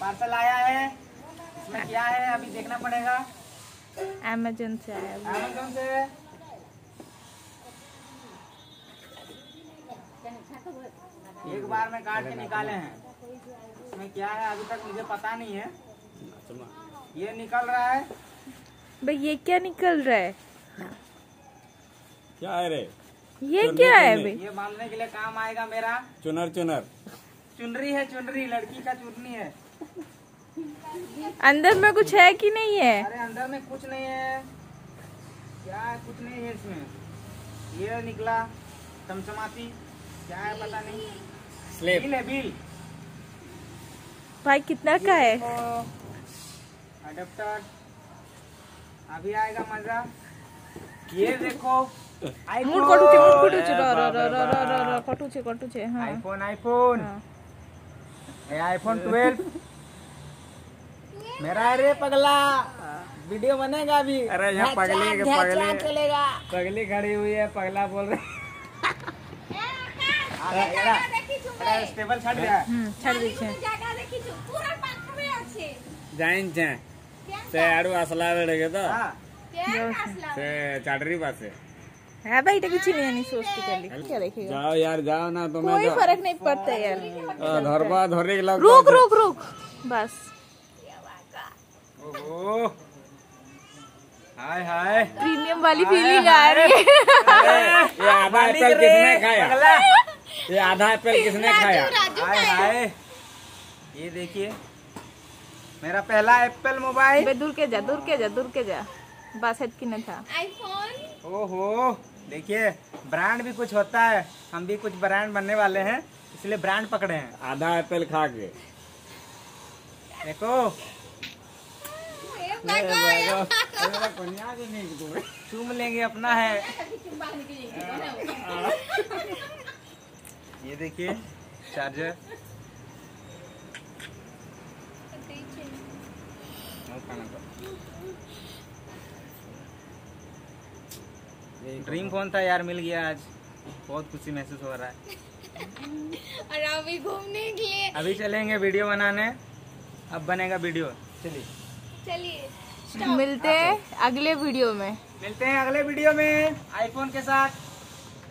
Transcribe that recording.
Parcel आया है। इसमें क्या है अभी देखना पड़ेगा। अमेजोन से आया। अमेजोन से। एक बार में काट के निकाले हैं। इसमें क्या है अभी तक मुझे पता नहीं है। ये निकल रहा है। भाई ये क्या निकल रहा है? क्या है रे? ये क्या है भाई? ये बांधने के लिए काम आएगा मेरा। चुनर चुनर। चुनरी है चुनरी लड़की का चुनरी है। अंदर में कुछ है कि नहीं है? अरे अंदर में कुछ नहीं है। क्या है कुछ नहीं है इसमें। ये निकला चमचमाती। क्या है पता नहीं। स्लेब। बिल है बिल। भाई कितना का है? अडप्टर अभी आएगा मज़ा। ये देखो iPhone iPhone iPhone iPhone twelve मेरा अरे पगला। वीडियो बनेगा अभी। अरे यहाँ पगली पगली। चलेगा। पगली खड़ी हुई है पगला बोल रहे जाइन छड़ दिया छड़ दी छे पूरा पाख में আছে জাইন ছে সে है भाई कुछ नहीं है सोचती कर ली क्या देखेगा जाओ यार जाओ ना तो मैं कोई फ़र्क नहीं पड़ता यार धर बा धरे के लग रुक रुक रुक बस ओहो हाय हाय प्रीमियम वाली फीलिंग आ रही है ये आधा एप्पल किसने खाया ये आधा एप्पल किसने खाया हाय हाय ये देखिए मेरा पहला एप्पल मोबाइल दूर के जा दूर के जा दूर के जा बस है कि था। ओहो देखिए ब्रांड भी कुछ होता है। हम भी कुछ ब्रांड बनने वाले हैं इसलिए ब्रांड पकड़े हैं। आधा एप्पल खा के। देखो। चूम लेंगे अपना है। ये देखिए चार्जर ड्रीम फ़ोन था यार मिल गया आज। बहुत खुशी महसूस हो रहा है। और अभी घूमने के लिए अभी चलेंगे वीडियो बनाने। अब बनेगा वीडियो। चलिए। चलिए मिलते हैं अगले वीडियो में। मिलते हैं अगले वीडियो में आईफोन के साथ।